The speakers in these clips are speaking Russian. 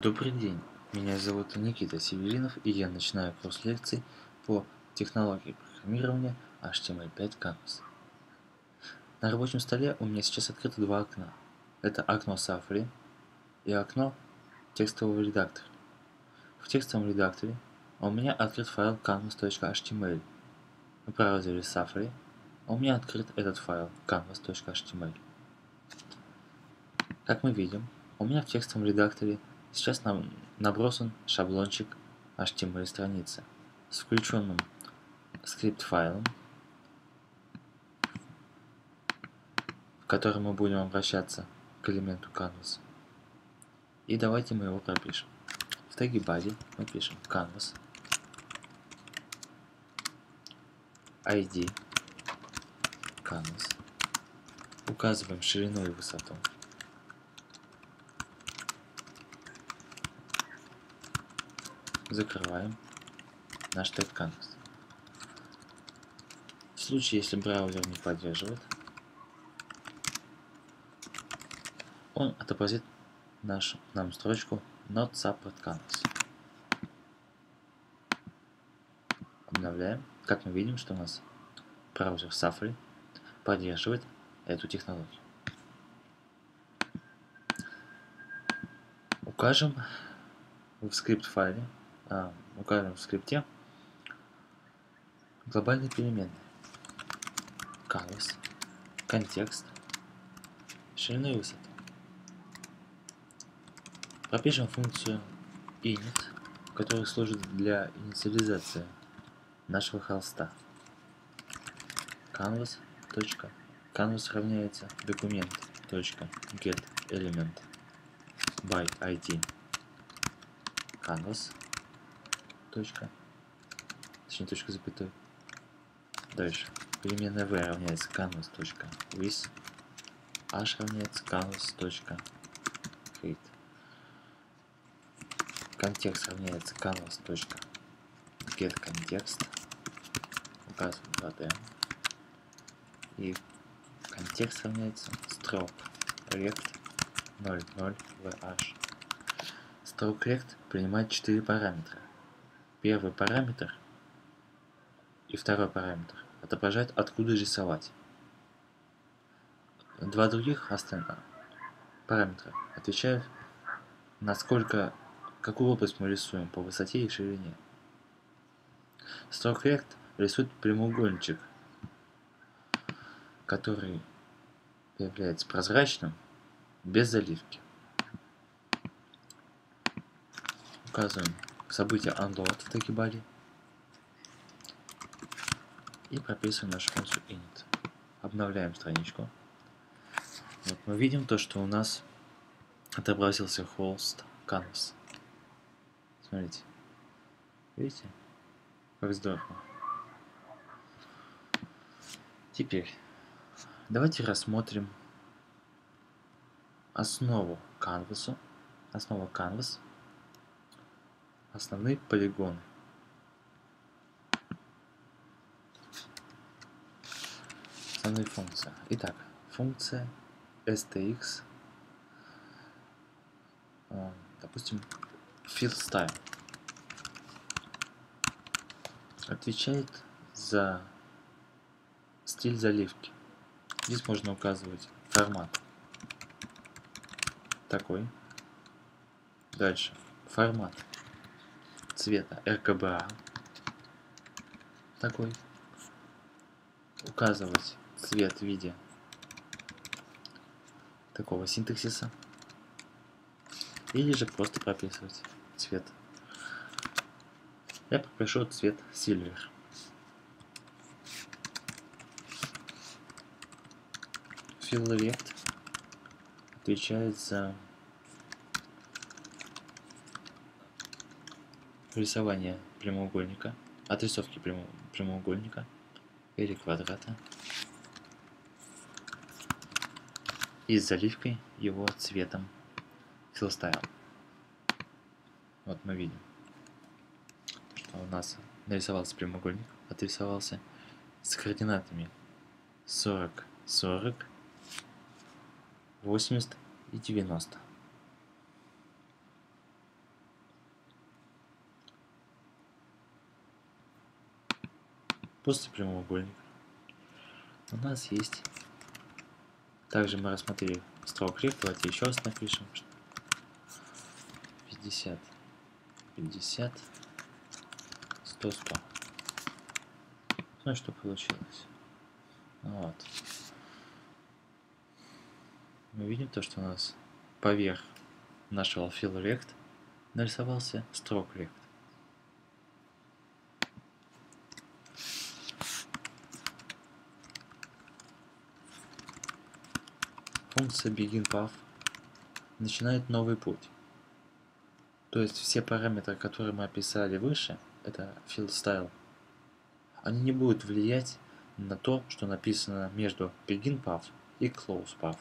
Добрый день, меня зовут Никита Северинов и я начинаю курс лекций по технологии программирования HTML5 Canvas. На рабочем столе у меня сейчас открыто два окна. Это окно Safari и окно текстового редактора. В текстовом редакторе у меня открыт файл canvas.html. В браузере Safari у меня открыт этот файл canvas.html. Как мы видим, у меня в текстовом редакторе Сейчас нам набросан шаблончик HTML страницы с включенным скрипт файлом, в котором мы будем обращаться к элементу canvas. И давайте мы его пропишем. В теге body мы пишем canvas ID canvas. Указываем ширину и высоту. Закрываем наш тег canvas. В случае, если браузер не поддерживает, он отобразит нашу нам строчку Not Support Canvas. Обновляем. Как мы видим, что у нас браузер Safari поддерживает эту технологию. Укажем в скрипт файле а, укажем в скрипте глобальные переменные. Canvas, контекст, ширину и высоту. Пропишем функцию init, которая служит для инициализации нашего холста. Canvas. Canvas равняется документ. get element by id canvas точка, точнее точка запятой. Дальше. Переменная v равняется canvas точка with, h равняется canvas точка height. Контекст равняется canvas точка get контекст. Указываем 2D. И контекст равняется stroke rect 00 vh. Stroke rect принимает 4 параметра Первый параметр и второй параметр отображают, откуда рисовать. Два других остальных параметра отвечают, насколько, какую область мы рисуем по высоте и ширине. Stroke Rect рисует прямоугольничек, который является прозрачным, без заливки. Указываем событие unload в Тагибаде и прописываем нашу функцию init. Обновляем страничку. Вот мы видим то, что у нас отобразился холст canvas. Смотрите. Видите? Как здорово. Теперь давайте рассмотрим основу canvas. Основа canvas Основные полигоны. Основные функции. Итак, функция stx, э, допустим, fill style, отвечает за стиль заливки. Здесь можно указывать формат такой. Дальше формат цвета RGBA такой. Указывать цвет в виде такого синтаксиса. Или же просто прописывать цвет. Я пропишу цвет Silver. Fill Rect отвечает за рисование прямоугольника, отрисовки прямо, прямоугольника или квадрата и с заливкой его цветом style. Вот мы видим, что у нас нарисовался прямоугольник, отрисовался с координатами 40, 40, 80 и 90. После прямоугольника. У нас есть... Также мы рассмотрели строк лифт. Давайте еще раз напишем. 50, 50, 100, 100. Ну что получилось. Вот. Мы видим то, что у нас поверх нашего fill rect нарисовался строк rect. Функция beginPath начинает новый путь. То есть все параметры, которые мы описали выше, это fill style, они не будут влиять на то, что написано между begin path и close path.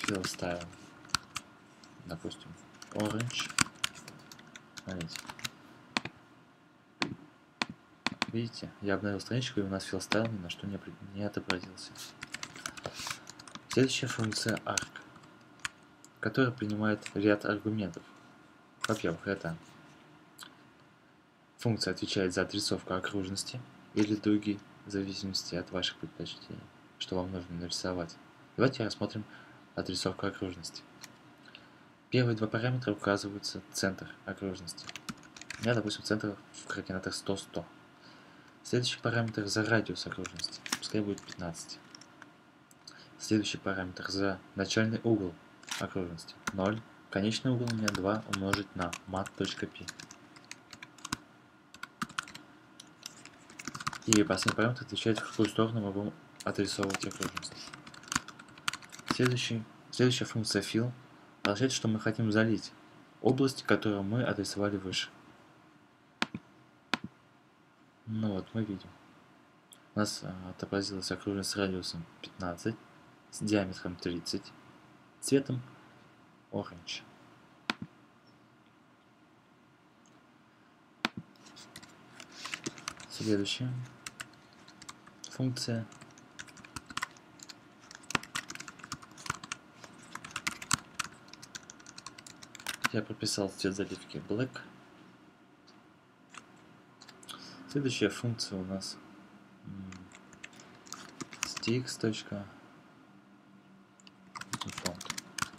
Fill style. Допустим, orange. Смотрите. Видите, я обновил страничку, и у нас style ни на что не, не отобразился. Следующая функция arc, которая принимает ряд аргументов. Во-первых, это функция отвечает за отрисовку окружности или дуги, в зависимости от ваших предпочтений, что вам нужно нарисовать. Давайте рассмотрим отрисовку окружности. Первые два параметра указываются центр окружности. У меня, допустим, центр в координатах 100-100. Следующий параметр за радиус окружности. Пускай будет 15. Следующий параметр за начальный угол окружности 0. Конечный угол у меня 2 умножить на mat.p. И последний параметр отвечает, в какую сторону мы будем отрисовывать окружность. Следующий, следующая функция fill означает, что мы хотим залить область, которую мы отрисовали выше. Ну вот, мы видим. У нас а, отобразилась окружность с радиусом 15 с диаметром 30, цветом orange. Следующая функция я прописал цвет заливки black. Следующая функция у нас stx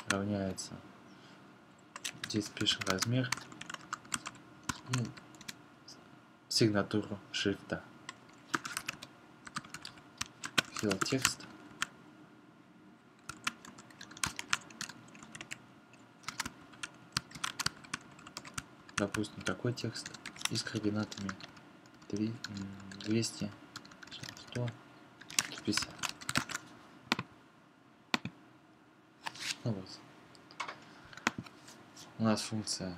равняется. Здесь пишем размер и сигнатуру шрифта. Fill текст. Допустим, такой текст и с координатами 3, 200, 100, 150. Ну вот. У нас функция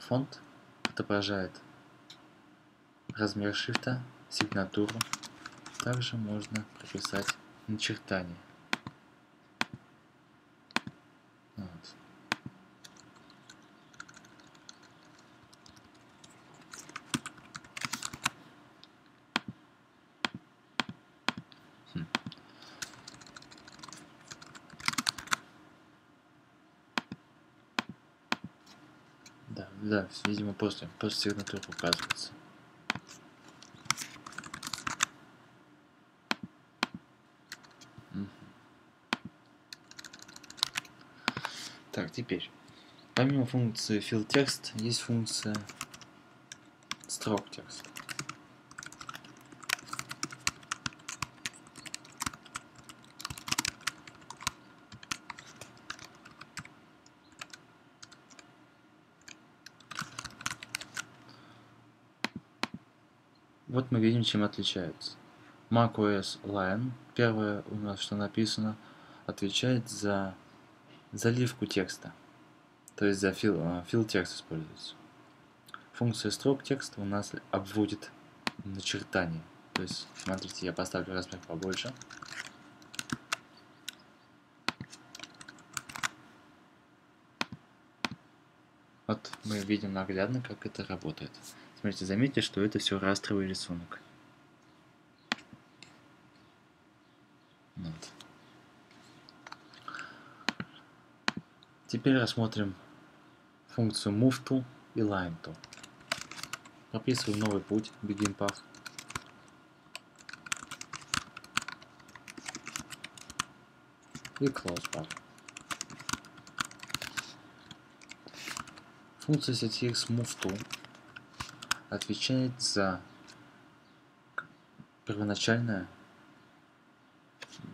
фонд отображает размер шрифта, сигнатуру. Также можно прописать начертание. Да, видимо, после, после сигнатуры указывается. Так, теперь. Помимо функции fill text, есть функция stroke Вот мы видим, чем отличаются. macOS Lion, первое у нас, что написано, отвечает за заливку текста. То есть за fill, uh, fill текст используется. Функция строк текста у нас обводит начертание. То есть, смотрите, я поставлю размер побольше. Вот мы видим наглядно, как это работает можете заметить, что это все растровый рисунок. Вот. Теперь рассмотрим функцию moveTo и lineTo. Прописываем новый путь beginPath. И closePath. Функция сети moveTool отвечает за первоначальное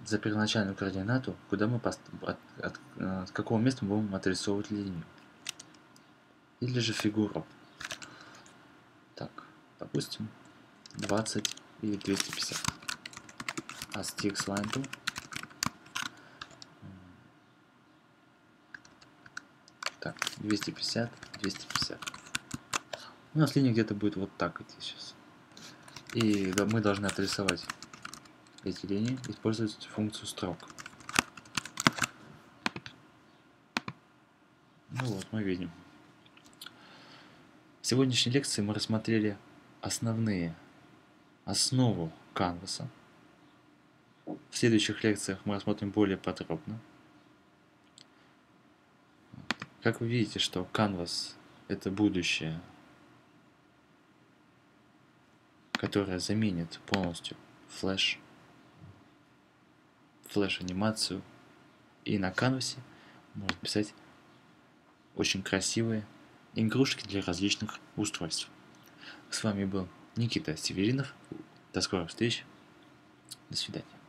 за первоначальную координату, куда мы от, от, от какого места мы будем отрисовывать линию. Или же фигуру. Так, допустим, 20 или 250. А с TX line Так, 250, 250. У нас линия где-то будет вот так идти сейчас. И мы должны отрисовать эти линии, использовать функцию строк. Ну вот, мы видим. В сегодняшней лекции мы рассмотрели основные, основу canvas а. В следующих лекциях мы рассмотрим более подробно. Как вы видите, что canvas это будущее, которое заменит полностью флеш флеш-анимацию. И на canvas е можно писать очень красивые игрушки для различных устройств. С вами был Никита Северинов. До скорых встреч. До свидания.